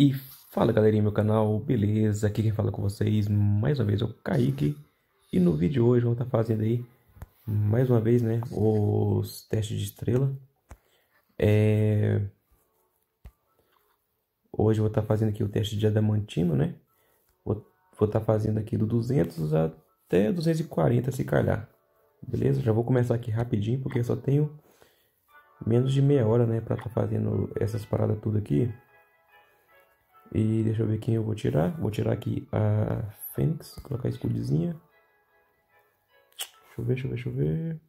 E fala galerinha meu canal, beleza? Aqui quem fala com vocês mais uma vez é o Kaique E no vídeo de hoje vamos estar fazendo aí mais uma vez né, os testes de estrela é... Hoje vou estar fazendo aqui o teste de adamantino né Vou, estar fazendo aqui do 200 até 240 se calhar Beleza? Já vou começar aqui rapidinho porque eu só tenho menos de meia hora né, para estar fazendo essas paradas tudo aqui e deixa eu ver quem eu vou tirar. Vou tirar aqui a Fênix, colocar a escudinha. Deixa eu ver, deixa eu ver, deixa eu ver.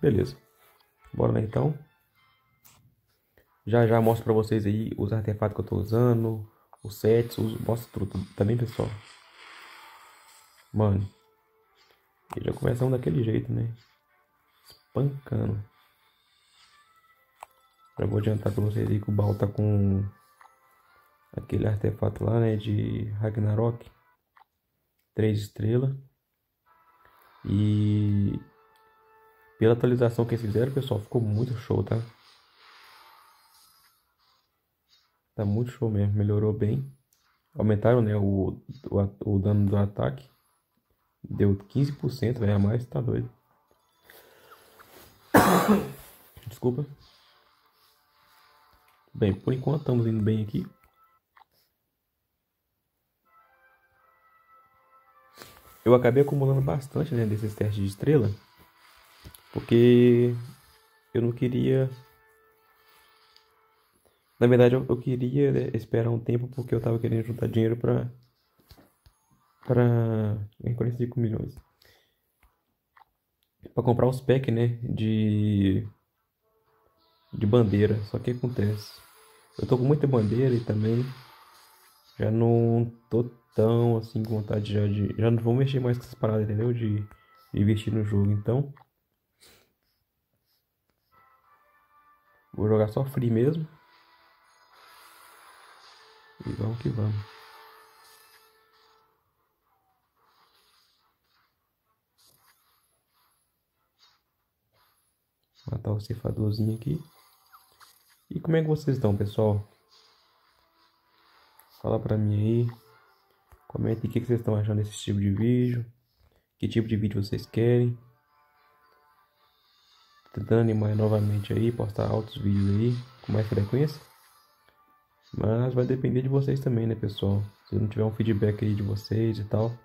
Beleza. Bora lá então. Já já mostro pra vocês aí os artefatos que eu tô usando, os sets, os... mostro tudo também, pessoal. Mano. E já começamos daquele jeito, né? Espancando. Já vou adiantar pra vocês aí que o baú tá com aquele artefato lá, né, de Ragnarok, três estrelas. E pela atualização que eles fizeram, pessoal, ficou muito show, tá? Tá muito show mesmo, melhorou bem. Aumentaram, né, o, o, o dano do ataque. Deu 15%, velho, a mais, tá doido. Desculpa. Bem, por enquanto estamos indo bem aqui. Eu acabei acumulando bastante né, desses testes de estrela, porque eu não queria. Na verdade, eu, eu queria né, esperar um tempo porque eu tava querendo juntar dinheiro para para 45 milhões. Para comprar os packs, né, de de bandeira. Só que acontece, eu tô com muita bandeira e também já não tô tão assim com vontade já de. Já não vou mexer mais com essas paradas, entendeu? De, de investir no jogo. Então. Vou jogar só free mesmo. E vamos que vamos. Matar o cefadorzinho aqui. E como é que vocês estão, pessoal? Fala pra mim aí. Comentem o que vocês estão achando desse tipo de vídeo. Que tipo de vídeo vocês querem. Tentando animar novamente aí, postar altos vídeos aí com mais frequência. Mas vai depender de vocês também, né, pessoal? Se não tiver um feedback aí de vocês e tal,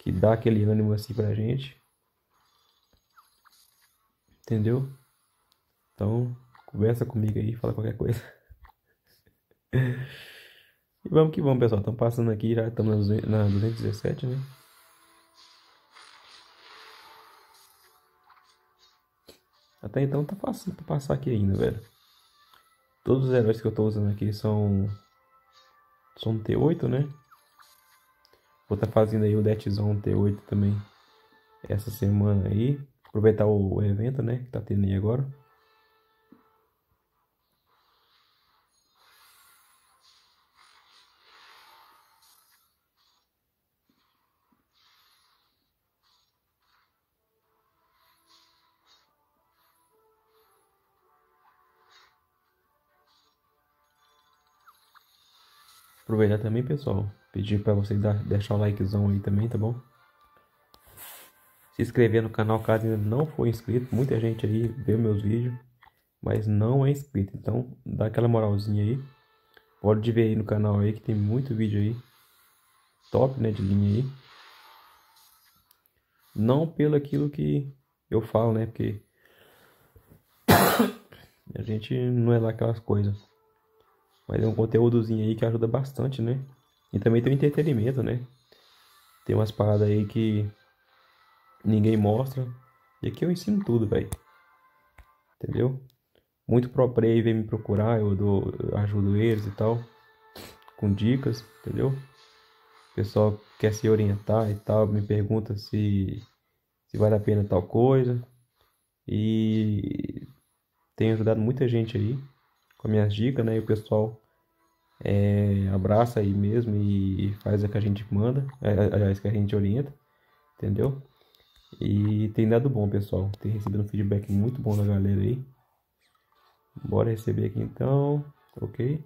que dá aquele ânimo assim pra gente. Entendeu? Então, conversa comigo aí, fala qualquer coisa. E vamos que vamos, pessoal. Estamos passando aqui, já estamos na 217, né? Até então tá fácil pra passar aqui ainda, velho. Todos os heróis que eu tô usando aqui são... São T8, né? Vou estar tá fazendo aí o Deathzone T8 também. Essa semana aí. Aproveitar o evento, né? Que tá tendo aí agora. Aproveitar também, pessoal, pedir para vocês dar, deixar o likezão aí também, tá bom? Se inscrever no canal caso ainda não for inscrito. Muita gente aí vê meus vídeos, mas não é inscrito. Então, dá aquela moralzinha aí. Pode ver aí no canal aí que tem muito vídeo aí. Top, né, de linha aí. Não pelo aquilo que eu falo, né, porque a gente não é lá aquelas coisas. Mas é um conteúdozinho aí que ajuda bastante, né? E também tem o entretenimento, né? Tem umas paradas aí que ninguém mostra. E aqui eu ensino tudo, velho. Entendeu? Muito pro play vem me procurar, eu, dou, eu ajudo eles e tal. Com dicas, entendeu? O pessoal quer se orientar e tal, me pergunta se, se vale a pena tal coisa. E tenho ajudado muita gente aí com minhas dicas, né? E o pessoal é, abraça aí mesmo e faz o que a gente manda, é, aliás, que a gente orienta, entendeu? E tem dado bom, pessoal. Tem recebido um feedback muito bom da galera aí. Bora receber aqui então, ok?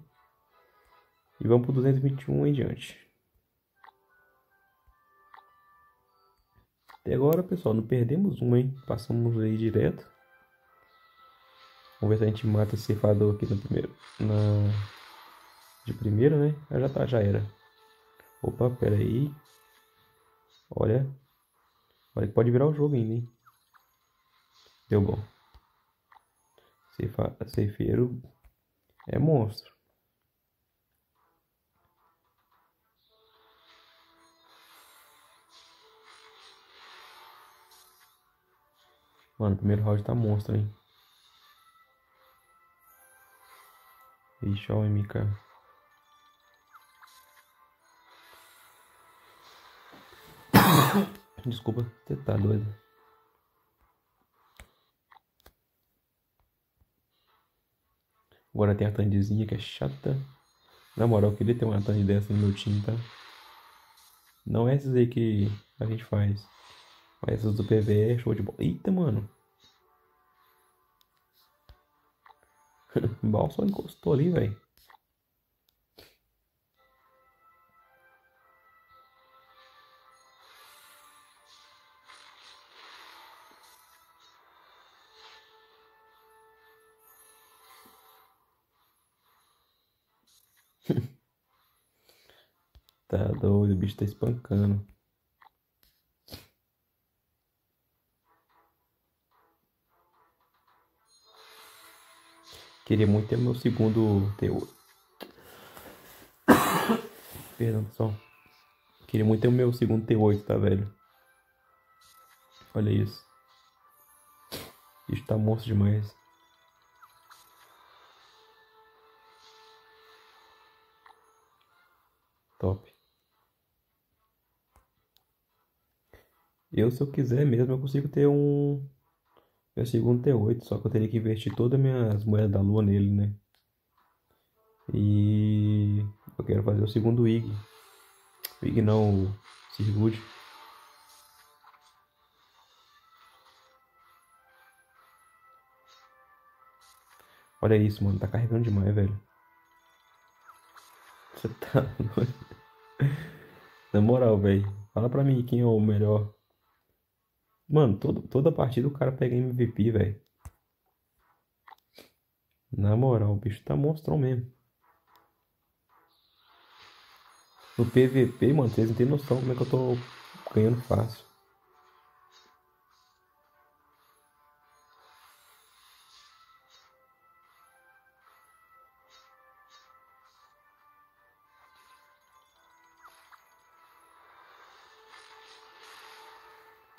E vamos pro 221 em diante. Até agora, pessoal, não perdemos um, hein? Passamos aí direto. Vamos ver se a gente mata esse ceifador aqui no primeiro. Na... De primeiro, né? Já tá, já era. Opa, pera aí. Olha. Olha que pode virar o jogo ainda, hein? Deu bom. Ceifa... É monstro. Mano, o primeiro round tá monstro, hein? Ixi, ó o MK. Desculpa, você tá doido. Agora tem a Tandizinha que é chata. Na moral, eu queria ter uma Tandy dessa no meu time, tá? Não é essas aí que a gente faz. Mas essas do PV é show de bola. Eita, mano. o só encostou ali, velho. tá doido, o bicho tá espancando. Queria muito ter meu segundo T8. Perdão, pessoal. Queria muito ter o meu segundo T8, tá, velho? Olha isso. Isso tá monstro demais. Top. Eu, se eu quiser mesmo, eu consigo ter um meu segundo T8, só que eu teria que investir todas as minhas moedas da lua nele, né? E eu quero fazer o segundo IG. IG não, o. Olha isso, mano. Tá carregando demais, velho. Você tá Na moral, velho. Fala pra mim quem é o melhor Mano, todo, toda partida o cara pega MVP, velho. Na moral, o bicho tá monstrão mesmo. No PVP, mano, vocês não tem noção como é que eu tô ganhando fácil.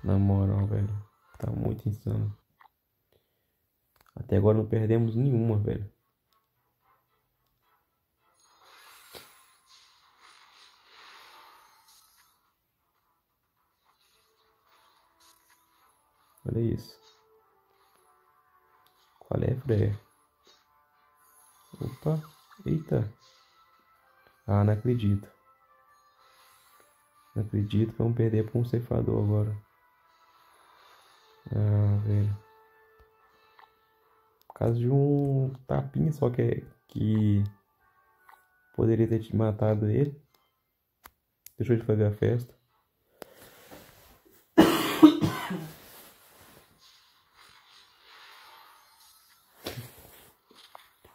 Na moral, velho. Tá muito insano. Até agora não perdemos nenhuma, velho. Olha isso. Qual é, Freire? Opa, eita. Ah, não acredito. Não acredito que vamos perder para um ceifador agora. Ah, velho. Por causa de um tapinha só que, que poderia ter te matado ele. Deixou de fazer a festa.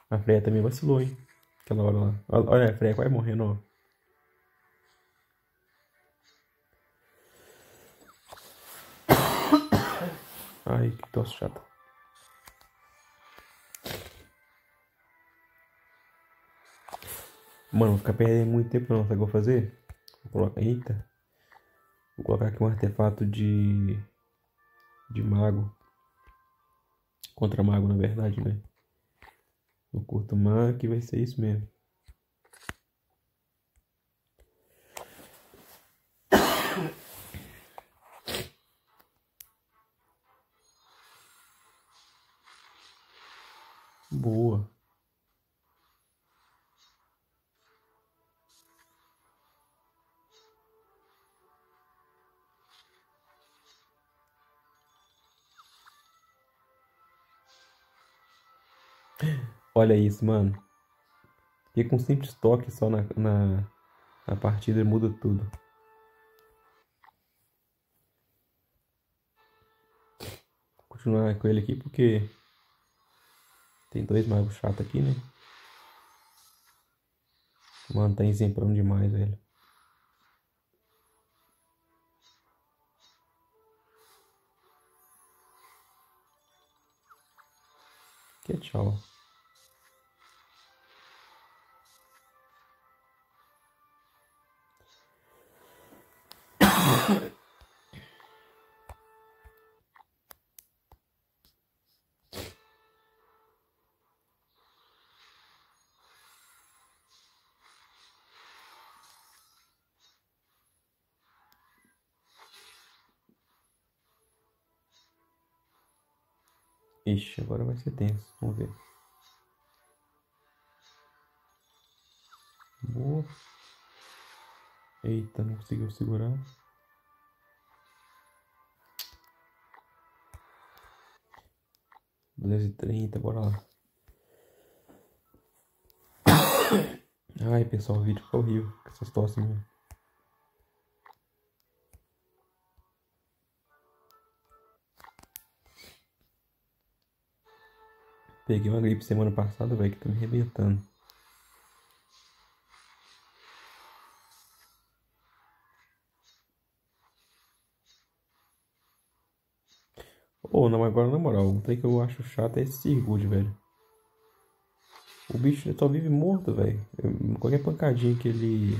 A Freya também vacilou, hein? Aquela hora lá. Olha, a Freya vai morrendo, ó. Ai, que tosse chata. Mano, ficar perdendo muito tempo não, sabe o que eu vou fazer? Vou colocar. Eita! Vou colocar aqui um artefato de. de mago. Contra mago, na verdade, né? No curto mar que vai ser isso mesmo. Olha isso, mano. E com um simples toque só na, na, na partida muda tudo. Vou continuar com ele aqui porque tem dois magos chatos aqui, né? Mano, tá exemplando demais, velho. Que tchau. Ixi, agora vai ser tenso. Vamos ver. Boa. Eita, não conseguiu segurar. Duzentos e trinta, bora lá. Ai, pessoal, o vídeo ficou horrível essas tosse mesmo. Peguei uma gripe semana passada, velho, que tá me arrebentando. Oh, não, agora na moral, o que eu acho chato é esse Sirgood, velho. O bicho só vive morto, velho. Qualquer pancadinha que ele.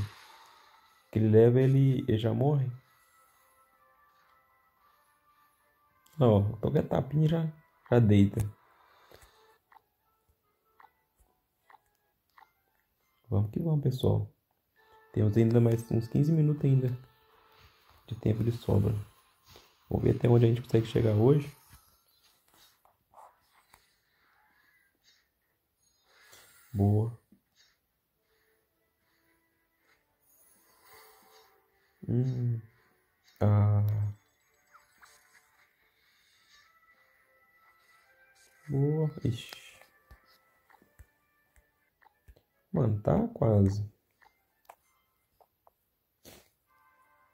que ele leva, ele, ele já morre. Ó, qualquer tapinha já, já deita. Vamos que vamos, pessoal. Temos ainda mais uns 15 minutos ainda de tempo de sobra. Vamos ver até onde a gente consegue chegar hoje. Boa. Hum. Ah. Boa. Ixi. Mano, tá quase.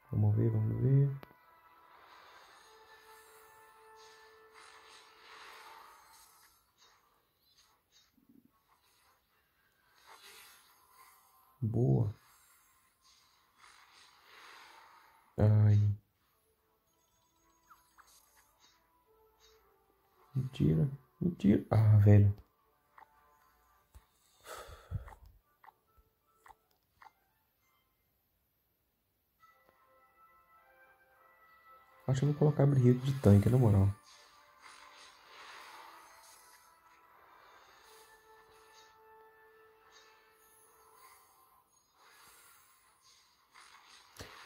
Vamos ver, vamos ver. Boa. Ai. Mentira. Mentira. Ah, velho. Acho que eu vou colocar barril de tanque, na moral.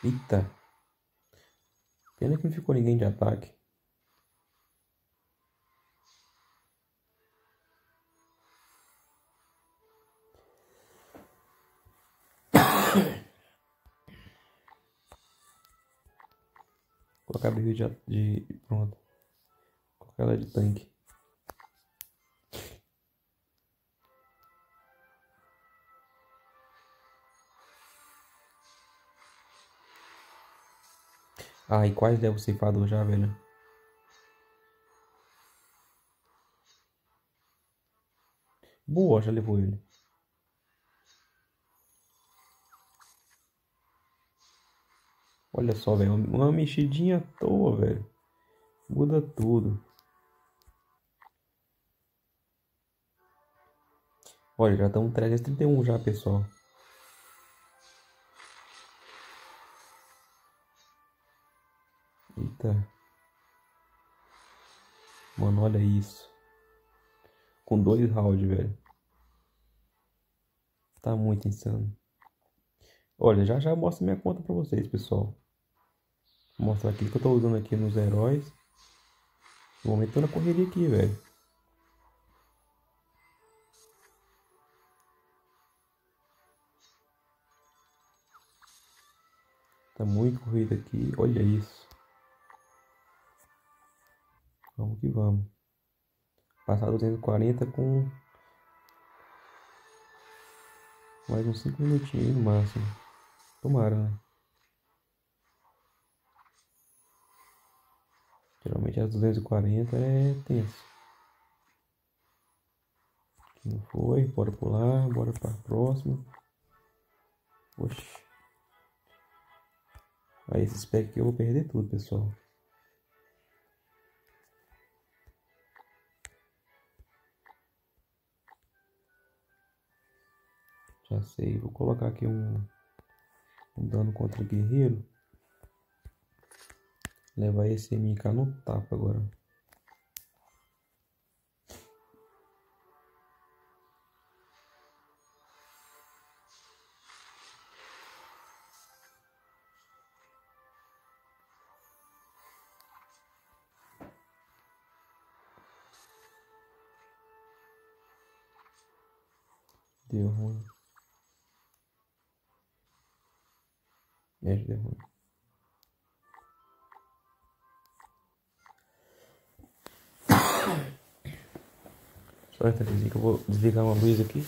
Eita. Pena que não ficou ninguém de ataque. Colocar barril de, de. Pronto. Colocar ela de tanque. Ah, e quase leva o ceifador já, velho. Boa, já levou ele. Olha só, velho. Uma mexidinha à toa, velho. Muda tudo. Olha, já estamos 331 já, pessoal. Eita. Mano, olha isso. Com dois rounds, velho. Tá muito insano. Olha, já já mostro minha conta pra vocês, pessoal. Vou mostrar aqui que eu tô usando aqui nos heróis. No momento tô na correria aqui, velho. Tá muito corrida aqui. Olha isso. Vamos que vamos. Passar 240 com Mais uns 5 minutinhos no máximo. Tomara, né? Geralmente as 240 é tenso. Aqui não foi, bora pular, bora para a próxima. Oxi. Aí esse spec aqui eu vou perder tudo, pessoal. Já sei, vou colocar aqui um, um dano contra guerreiro. Levar esse MK no tapa agora. Deu ruim. É, deu ruim. Só essa que eu vou desligar uma luz aqui.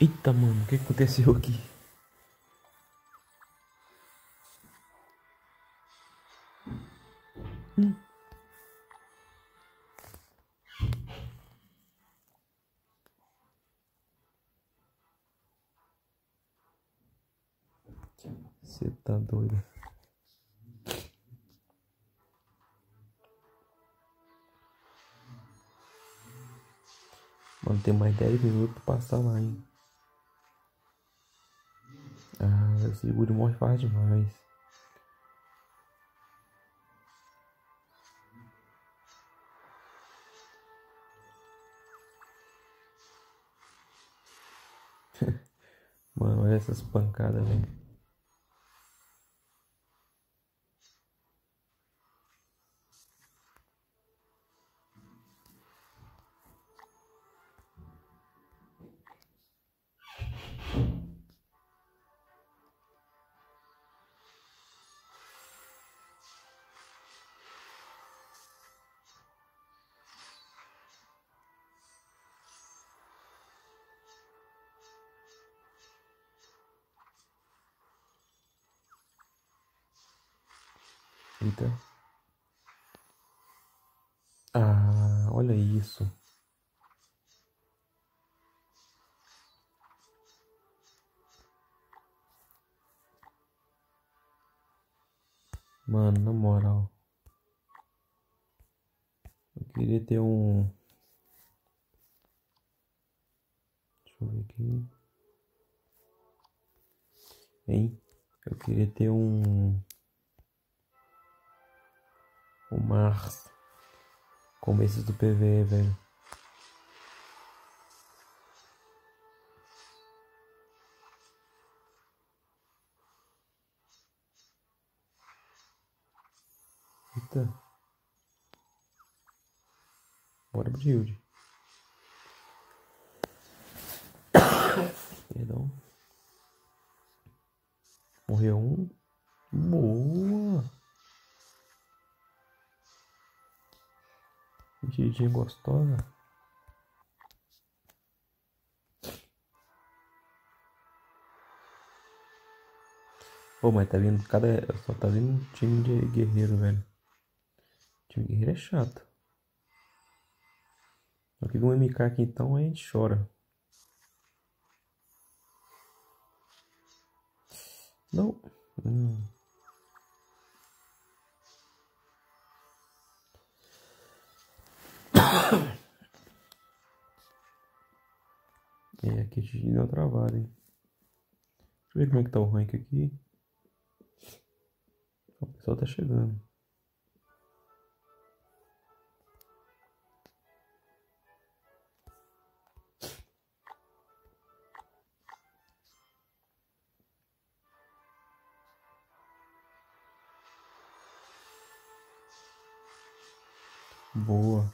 Eita, mano, o que aconteceu aqui? Doido. Mano, tem mais 10 minutos pra passar lá, hein? Ah, o seguro morre demais. Mano, olha essas pancadas, velho. Queria ter um. Deixa eu ver aqui. Hein? Eu queria ter um o Mars. Como do PV, velho. Eita. Bora pro Shield. Perdão. Morreu um. Boa. Didi gostosa. Pô, mas tá vindo cada. Só tá vindo um time de guerreiro, velho. time de guerreiro é chato. Aqui com um MK aqui então a gente chora. Não. Hum. É, aqui a gente deu travada, hein? Deixa eu ver como é que tá o rank aqui. O pessoal tá chegando. Boa.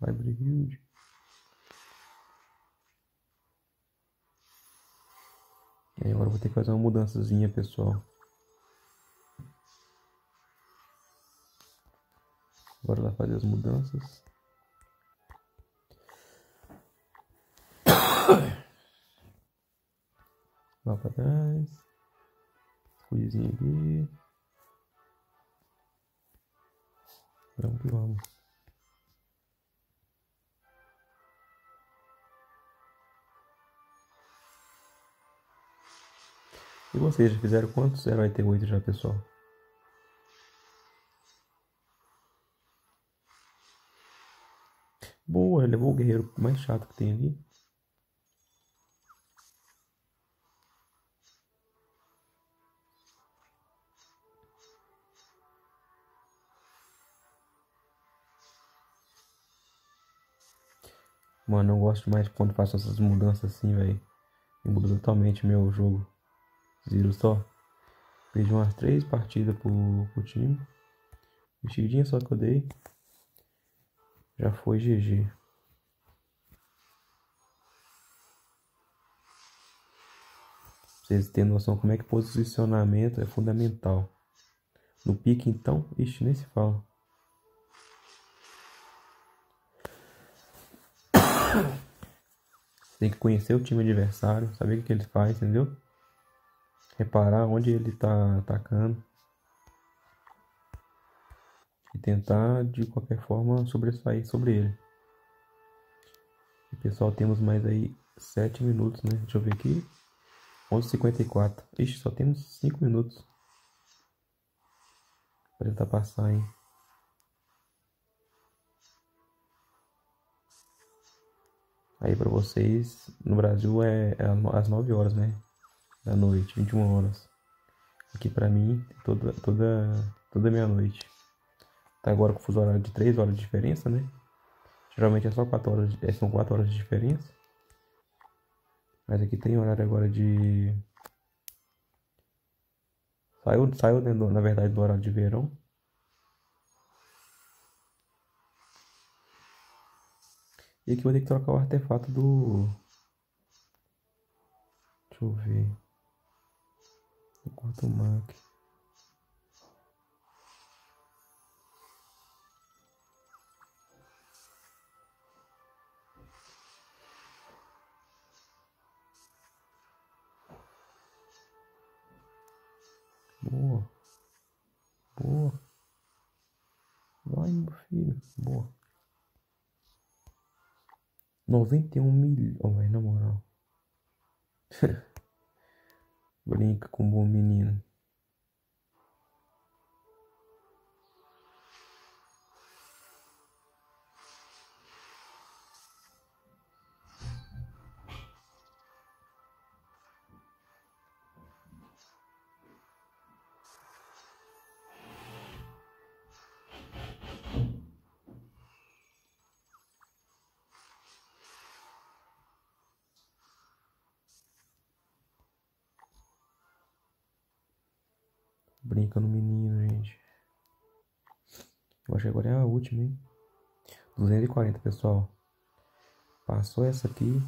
Vai Brigilde. E agora vou ter que fazer uma mudançazinha, pessoal. Bora lá fazer as mudanças. Lá pra trás. Fuizinho aqui. Vamos que vamos. E vocês já fizeram quantos 088 já, pessoal? Boa, levou o guerreiro mais chato que tem ali. Mano, eu gosto mais quando faço essas mudanças assim, velho. Muda totalmente meu jogo. Zero só. Perdi umas três partidas pro, pro time. Mexidinha só que eu dei. Já foi GG. Vocês têm noção como é que posicionamento é fundamental. No pique então, ixi, nem se fala. Tem que conhecer o time adversário, saber o que, ele faz, entendeu? Reparar onde ele tá atacando. E tentar de qualquer forma sobressair sobre ele. E pessoal, temos mais aí 7 minutos, né? Deixa eu ver aqui. 11h54. Ixi, só temos 5 minutos. Pra tentar passar, hein? Aí para vocês, no Brasil é, é às 9 horas, né? Da noite, 21 horas. Aqui para mim, toda, toda, toda meia-noite. Tá agora com fuso horário de 3 horas de diferença, né? Geralmente é só 4 horas, é, são 4 horas de diferença. Mas aqui tem horário agora de. Saiu, saiu né, na verdade do horário de verão. E aqui eu vou ter que trocar o artefato do. Deixa eu ver. Do quarto Mac. Boa. Boa. Vai, meu filho. Boa. 91 milhões. Oh, véio, na moral. Brinca com um bom menino. Brinca no menino, gente. Eu acho que agora é a última, hein? 240, pessoal. Passou essa aqui.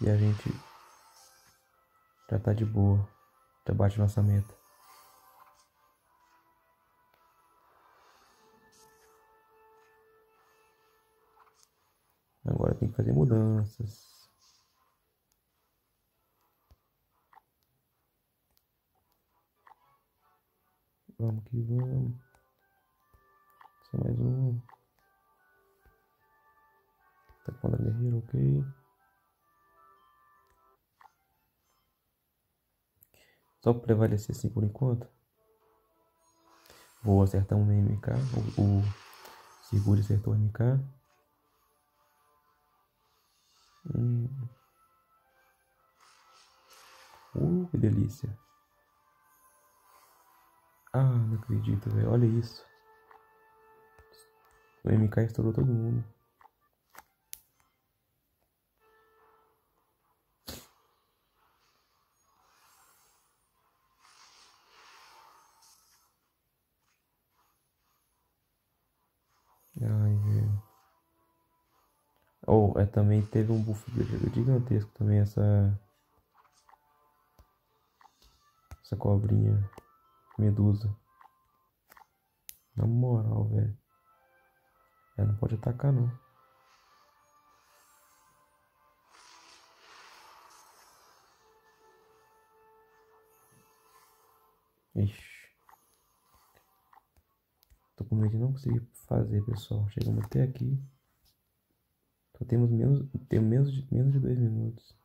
E a gente já tá de boa. Já bate nossa meta. Agora tem que fazer mudanças. Vamos que vamos. Só mais um. Tá com a guerreira, ok. Só prevalecer assim por enquanto. Vou acertar um MK. O, o seguro acertou o MK. Hum. Uh, que delícia. Ah, não acredito, velho. Olha isso. O MK estourou todo mundo. Ai, velho. Oh, é, também teve um buff gigantesco também essa Essa cobrinha medusa. Na moral, velho. Ela não pode atacar não. Ixi. Tô com medo de não conseguir fazer, pessoal. Chegamos até aqui. Só temos menos, temos menos de, menos de dois minutos.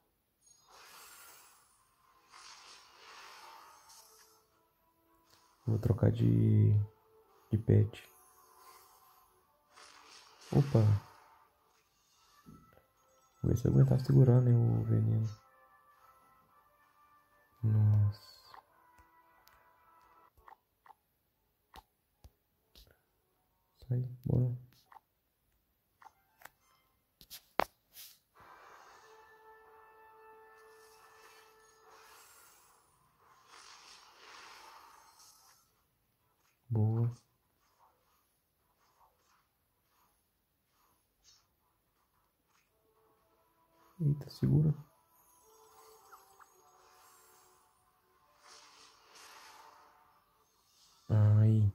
Vou trocar de, de pet. Opa. Vou ver se eu aguentar segurar, né, o veneno. Nossa. Sai, bora. Boa. Eita, segura. Ai.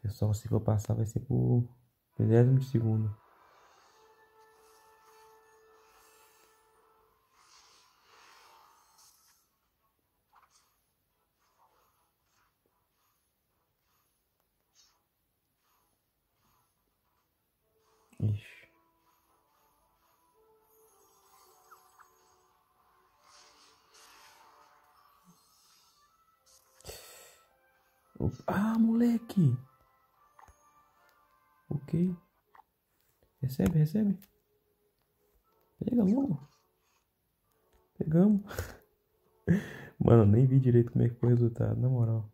Pessoal, se for passar vai ser por milésimo de segundo. Recebe, recebe. Pega logo. Pegamos. Mano, nem vi direito como é que foi o resultado, na moral.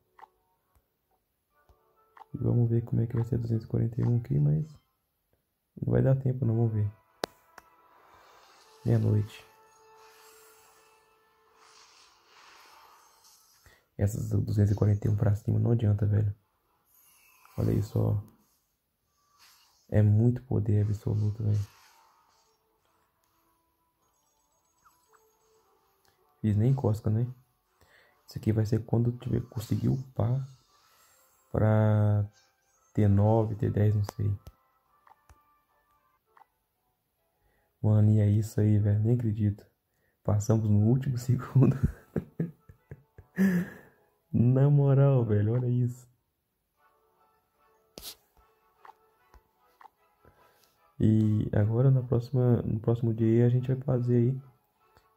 Vamos ver como é que vai ser 241 aqui, mas... Não vai dar tempo não, vamos ver. Meia-noite. Essas 241 pra cima não adianta, velho. Olha aí só. É muito poder absoluto, velho. Fiz nem cosca, né? Isso aqui vai ser quando tiver conseguir upar pra ter 9, ter 10, não sei. Mano, e é isso aí, velho. Nem acredito. Passamos no último segundo. Na moral, velho, olha isso. E agora na próxima, no próximo dia a gente vai fazer aí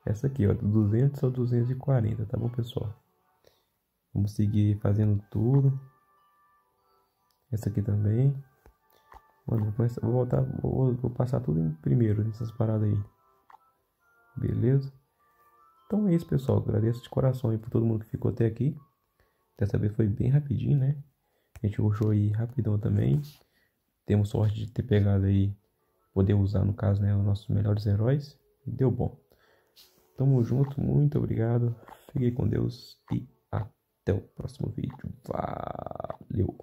essa aqui, ó, do 200 ao 240, tá bom, pessoal? Vamos seguir fazendo tudo. Essa aqui também. Mano, vou, começar, vou voltar, vou, vou passar tudo em primeiro nessas paradas aí. Beleza? Então é isso, pessoal. Agradeço de coração aí por todo mundo que ficou até aqui. Dessa vez foi bem rapidinho, né? A gente rushou aí rapidão também. Temos sorte de ter pegado aí, poder usar no caso, né, os nossos melhores heróis. E deu bom. Tamo junto, muito obrigado. Fiquem com Deus e até o próximo vídeo. Valeu!